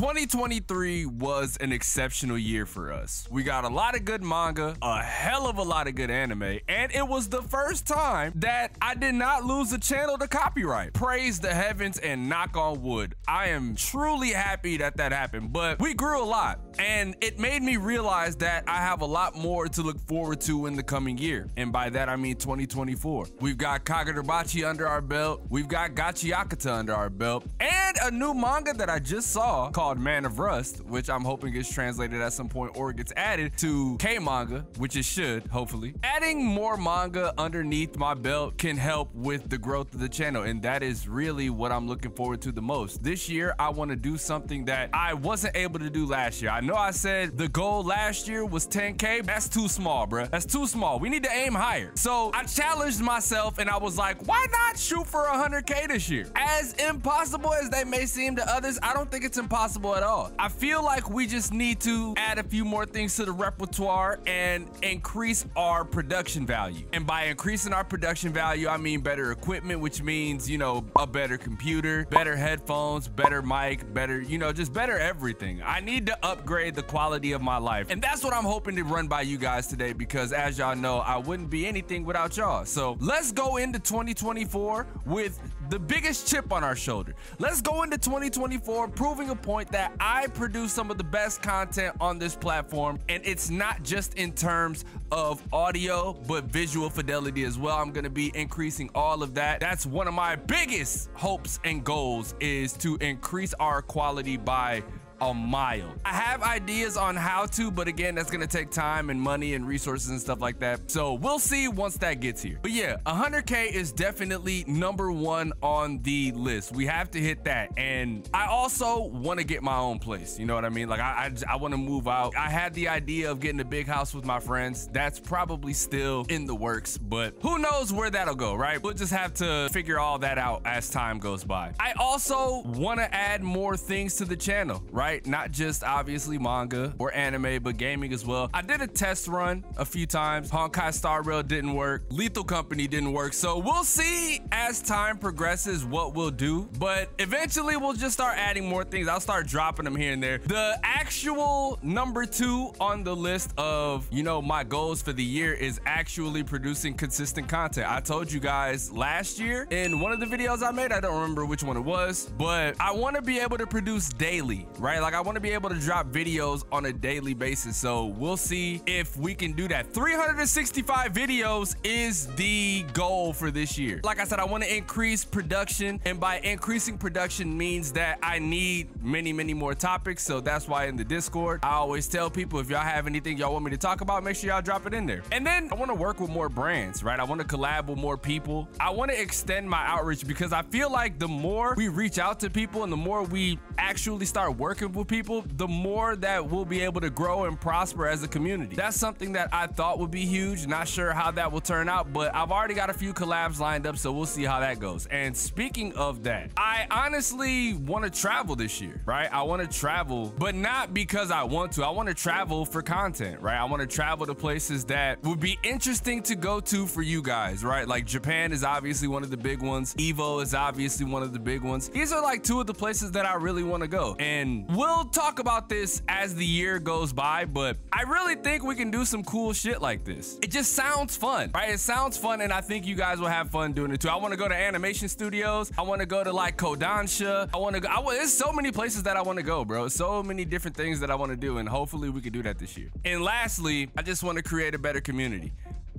2023 was an exceptional year for us. We got a lot of good manga, a hell of a lot of good anime, and it was the first time that I did not lose a channel to copyright. Praise the heavens and knock on wood. I am truly happy that that happened, but we grew a lot and it made me realize that I have a lot more to look forward to in the coming year. And by that, I mean 2024. We've got Kagurabachi under our belt. We've got Gachiakuta under our belt and a new manga that I just saw called Man of Rust, which I'm hoping gets translated at some point or gets added to K manga, which it should, hopefully. Adding more manga underneath my belt can help with the growth of the channel, and that is really what I'm looking forward to the most. This year, I want to do something that I wasn't able to do last year. I know I said the goal last year was 10K. That's too small, bruh. That's too small. We need to aim higher. So I challenged myself and I was like, why not shoot for 100K this year? As impossible as they may seem to others, I don't think it's impossible at all. I feel like we just need to add a few more things to the repertoire and increase our production value. And by increasing our production value, I mean better equipment, which means, you know, a better computer, better headphones, better mic, better, you know, just better everything. I need to upgrade the quality of my life. And that's what I'm hoping to run by you guys today because as y'all know, I wouldn't be anything without y'all. So let's go into 2024 with the biggest chip on our shoulder. Let's go into 2024 proving a point that I produce some of the best content on this platform. And it's not just in terms of audio, but visual fidelity as well. I'm gonna be increasing all of that. That's one of my biggest hopes and goals is to increase our quality by a mile. I have ideas on how to, but again, that's gonna take time and money and resources and stuff like that. So we'll see once that gets here. But yeah, 100K is definitely number one on the list. We have to hit that. And I also wanna get my own place. You know what I mean? Like I, I, I wanna move out. I had the idea of getting a big house with my friends. That's probably still in the works, but who knows where that'll go, right? We'll just have to figure all that out as time goes by. I also wanna add more things to the channel, right? Right? Not just obviously manga or anime, but gaming as well. I did a test run a few times. Honkai Star Rail didn't work. Lethal Company didn't work. So we'll see as time progresses what we'll do. But eventually we'll just start adding more things. I'll start dropping them here and there. The actual number two on the list of, you know, my goals for the year is actually producing consistent content. I told you guys last year in one of the videos I made, I don't remember which one it was, but I want to be able to produce daily, right? Like I want to be able to drop videos on a daily basis. So we'll see if we can do that. 365 videos is the goal for this year. Like I said, I want to increase production and by increasing production means that I need many, many more topics. So that's why in the Discord, I always tell people if y'all have anything y'all want me to talk about, make sure y'all drop it in there. And then I want to work with more brands, right? I want to collab with more people. I want to extend my outreach because I feel like the more we reach out to people and the more we actually start working with people, the more that we'll be able to grow and prosper as a community. That's something that I thought would be huge. Not sure how that will turn out, but I've already got a few collabs lined up, so we'll see how that goes. And speaking of that, I honestly want to travel this year, right? I want to travel, but not because I want to. I want to travel for content, right? I want to travel to places that would be interesting to go to for you guys, right? Like Japan is obviously one of the big ones. Evo is obviously one of the big ones. These are like two of the places that I really want to go. And we'll talk about this as the year goes by, but I really think we can do some cool shit like this. It just sounds fun, right? It sounds fun, and I think you guys will have fun doing it too. I want to go to animation studios. I want to go to like Kodansha. I want to go. I there's so many places that I want to go, bro. So many different things that I want to do, and hopefully we can do that this year. And lastly, I just want to create a better community.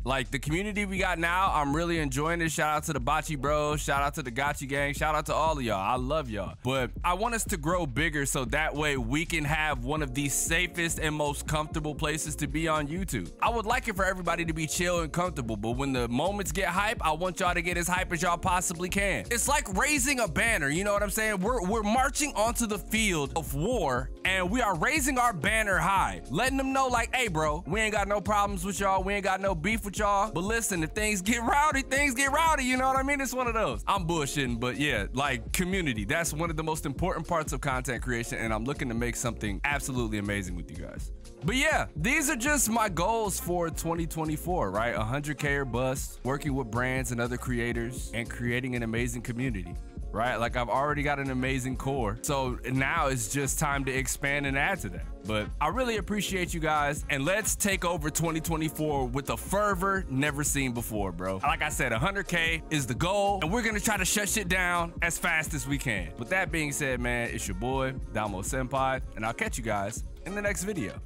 Like the community we got now, I'm really enjoying it. Shout out to the Bachi Bros. Shout out to the Gachi Gang. Shout out to all of y'all. I love y'all. But I want us to grow bigger so that way we can have one of the safest and most comfortable places to be on YouTube. I would like it for everybody to be chill and comfortable, but when the moments get hype, I want y'all to get as hype as y'all possibly can. It's like raising a banner, you know what I'm saying? We're, we're marching onto the field of war and we are raising our banner high, letting them know like, hey bro, we ain't got no problems with y'all. We ain't got no beef with with y'all. But listen, if things get rowdy, things get rowdy. You know what I mean? It's one of those. I'm bushing, but yeah, like community. That's one of the most important parts of content creation. And I'm looking to make something absolutely amazing with you guys. But yeah, these are just my goals for 2024, right? 100K or bust, working with brands and other creators, and creating an amazing community. Right? Like I've already got an amazing core. So now it's just time to expand and add to that. But I really appreciate you guys. And let's take over 2024 with a fervor never seen before, bro. Like I said, 100K is the goal. And we're going to try to shut shit down as fast as we can. With that being said, man, it's your boy, Domo Senpai. And I'll catch you guys in the next video.